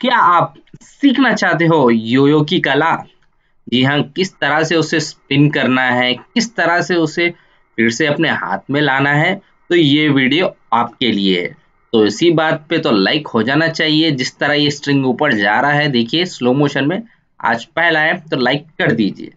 क्या आप सीखना चाहते हो योयो की कला? जी हाँ किस तरह से उसे स्पिन करना है? किस तरह से उसे फिर से अपने हाथ में लाना है? तो ये वीडियो आपके लिए है। तो इसी बात पे तो लाइक हो जाना चाहिए। जिस तरह ये स्ट्रिंग ऊपर जा रहा है, देखिए स्लो मोशन में आज पहला है तो लाइक कर दीजिए।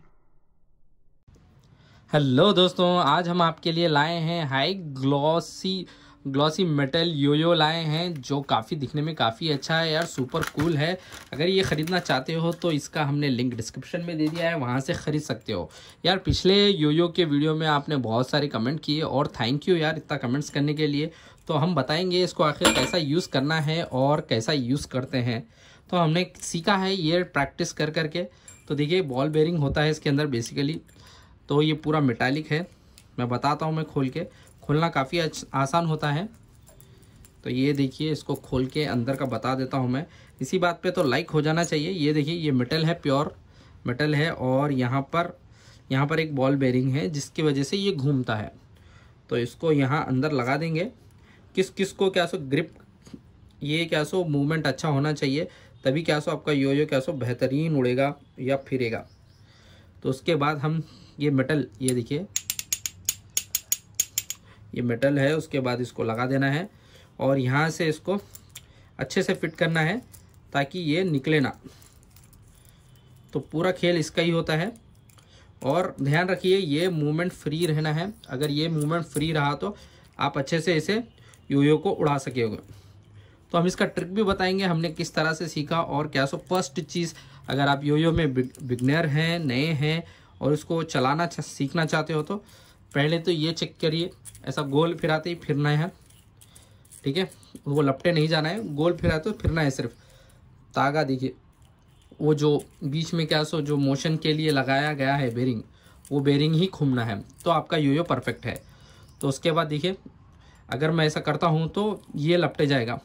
हेलो दोस्तों, आज हम आपके लिए लाए हैं high glossy glossy metal yoyo लाए हैं, जो काफ़ी दिखने में काफ़ी अच्छा है यार सुपर कूल है। अगर ये ख़रीदना चाहते हो तो इसका हमने लिंक डिस्क्रिप्शन में दे दिया है, वहाँ से ख़रीद सकते हो। यार, पिछले योयो के वीडियो में आपने बहुत सारे कमेंट किए और थैंक यू यार इतना कमेंट्स करने के लिए। तो हम बताएँगे इसको आखिर कैसा यूज़ करना है और कैसा यूज़ करते हैं। तो हमने सीखा है ये प्रैक्टिस कर करके। तो देखिए बॉल बेरिंग होता है इसके अंदर बेसिकली तो ये पूरा मेटालिक है। मैं बताता हूँ मैं खोल के। खोलना काफ़ी आसान होता है। तो ये देखिए, इसको खोल के अंदर का बता देता हूँ मैं। इसी बात पे तो लाइक हो जाना चाहिए। ये देखिए, ये मेटल है प्योर मेटल है और यहाँ पर यहाँ पर एक बॉल बेरिंग है, जिसकी वजह से ये घूमता है। तो इसको यहाँ अंदर लगा देंगे। किस किस को क्या सो ग्रिप ये क्या सो मूवमेंट अच्छा होना चाहिए, तभी क्या सो आपका यो यो क्या सो बेहतरीन उड़ेगा या फिरेगा। तो उसके बाद हम ये मेटल ये देखिए ये मेटल है, उसके बाद इसको लगा देना है और यहाँ से इसको अच्छे से फिट करना है ताकि ये निकले ना। तो पूरा खेल इसका ही होता है और ध्यान रखिए, ये मूवमेंट फ्री रहना है। अगर ये मूवमेंट फ्री रहा तो आप अच्छे से इसे यूयो को उड़ा सकेंगे तो हम इसका ट्रिक भी बताएँगे, हमने किस तरह से सीखा और क्या। सो फ़र्स्ट चीज़, अगर आप यूयो में बिगनर हैं, नए हैं और इसको चलाना सीखना चाहते हो तो पहले तो ये चेक करिए। ऐसा गोल फिराते ही फिरना है। ठीक है? वो लपटे नहीं जाना है। गोल फिराते तो फिरना है सिर्फ़। तागा देखिए। वो जो बीच में क्या सो जो मोशन के लिए लगाया गया है बेरिंग वो बेरिंग ही घूमना है। तो आपका योयो परफेक्ट है। तो उसके बाद देखिए अगर मैं ऐसा करता हूँ तो ये लपटे जाएगा।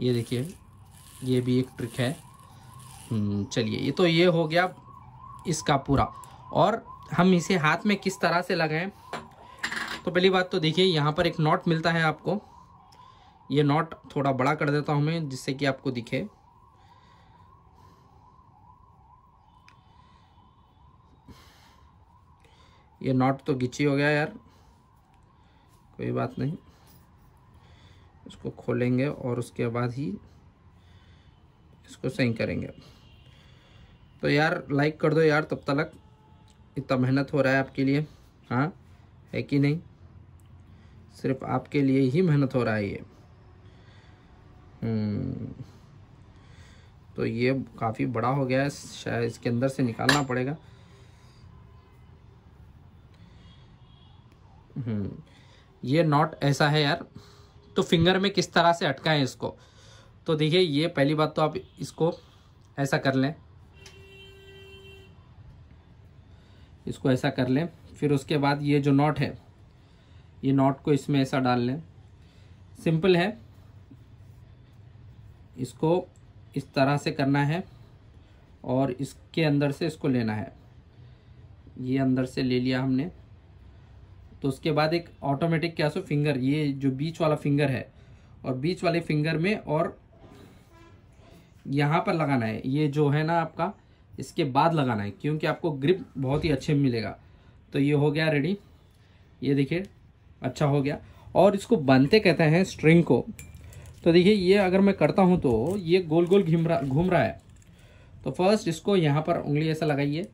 ये देखिए ये भी एक ट्रिक है। हम्म, चलिए। ये तो ये हो गया इसका पूरा। और हम इसे हाथ में किस तरह से लगाएँ? तो पहली बात तो देखिए, यहाँ पर एक नॉट मिलता है आपको। ये नॉट थोड़ा बड़ा कर देता हूँ मैं, जिससे कि आपको दिखे। ये नॉट तो गिची हो गया यार। कोई बात नहीं। इसको खोलेंगे और उसके बाद ही इसको सही करेंगे। तो यार लाइक कर दो यार तब तक। इतना मेहनत हो रहा है आपके लिए? हाँ? है कि नहीं? सिर्फ़ आपके लिए ही मेहनत हो रहा है ये। हम्म, तो ये काफ़ी बड़ा हो गया है। शायद इसके अंदर से निकालना पड़ेगा। हम्म, ये नॉट ऐसा है यार। तो फिंगर में किस तरह से अटकाएँ इसको? तो देखिए ये पहली बात तो आप इसको ऐसा कर लें। इसको ऐसा कर लें। फिर उसके बाद ये जो नॉट है, ये नॉट को इसमें ऐसा डाल लें। सिंपल है। इसको इस तरह से करना है और इसके अंदर से इसको लेना है। ये अंदर से ले लिया हमने। तो उसके बाद एक ऑटोमेटिक क्या सो फिंगर ये जो बीच वाला फिंगर है और बीच वाले फिंगर में और यहाँ पर लगाना है। ये जो है ना आपका इसके बाद लगाना है, क्योंकि आपको ग्रिप बहुत ही अच्छे मिलेगा। तो ये हो गया रेडी ये देखिए अच्छा हो गया। और इसको बनते कहते हैं स्ट्रिंग को। तो देखिए, ये अगर मैं करता हूँ तो ये गोल गोल घूम रहा घूम रहा है। तो फ़र्स्ट इसको यहाँ पर उंगली ऐसा लगाइए।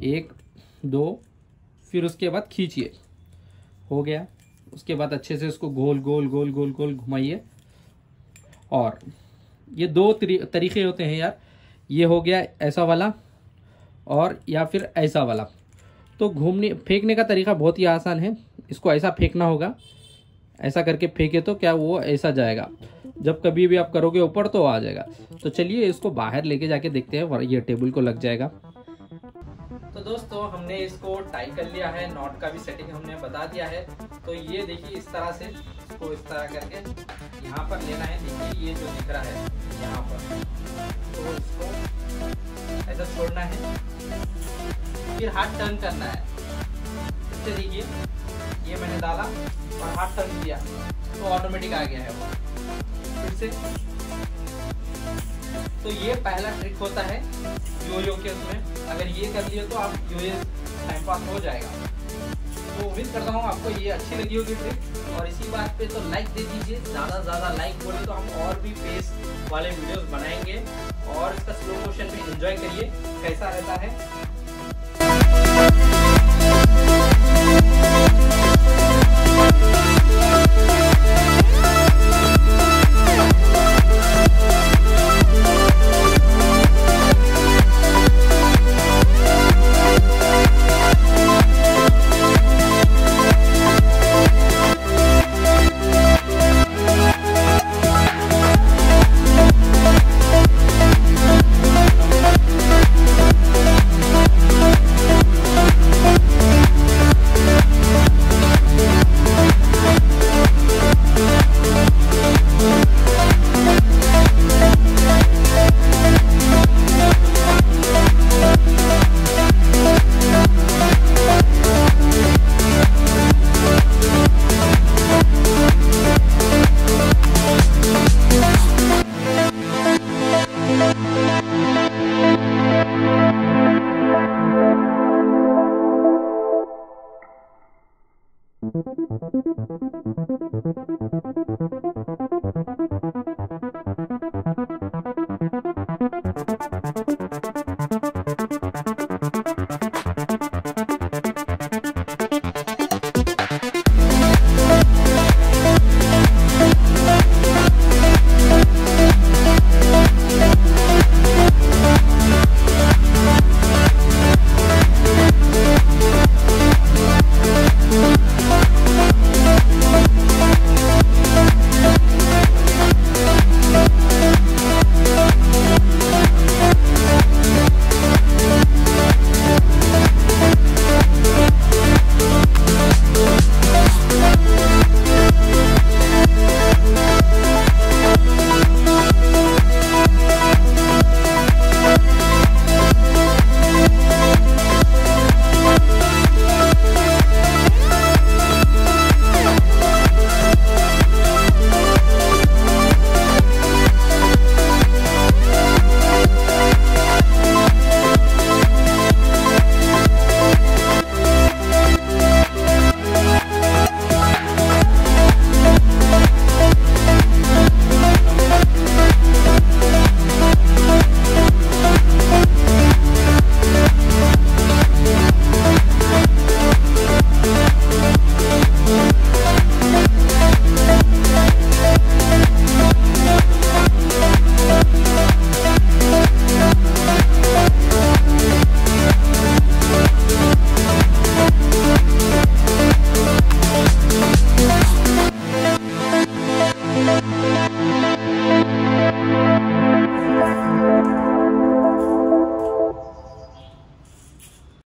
एक, दो, फिर उसके बाद खींचिए। हो गया। उसके बाद अच्छे से इसको गोल गोल गोल गोल गोल घुमाइए। और ये दो तरीके होते हैं यार। ये हो गया ऐसा वाला। और या फिर ऐसा वाला। तो घूमने, फेंकने का तरीका बहुत ही आसान है। इसको ऐसा फेंकना होगा। ऐसा करके फेंके तो क्या वो ऐसा जाएगा। जब कभी भी आप करोगे ऊपर तो आ जाएगा। तो चलिए इसको बाहर लेके जाके देखते हैं ये टेबल को लग जाएगा। तो दोस्तों, हमने इसको टाई कर लिया है। नॉट का भी सेटिंग हमने बता दिया है। तो ये देखिए इस तरह से इसको इस तरह करके यहाँ पर लेना है। देखिए ये जो दिख रहा है यहाँ पर। तो इसको ऐसा छोड़ना है। फिर हाथ टर्न करना है। इससे देखिए, ये मैंने डाला और हाथ टर्न किया तो ऑटोमेटिक आ गया है वो। फिर से। तो ये पहला ट्रिक होता है यो यो के उसमें। अगर ये कर लिए तो आप योयो टाइम पास हो जाएगा। तो उम्मीद करता हूँ आपको ये अच्छी लगी होगी ट्रिक और इसी बात पे तो लाइक दे दीजिए। ज़्यादा से ज़्यादा लाइक बोले तो हम और भी फेस वाले वीडियोस बनाएँगे। और इसका स्लो मोशन भी एंजॉय करिए। कैसा रहता है?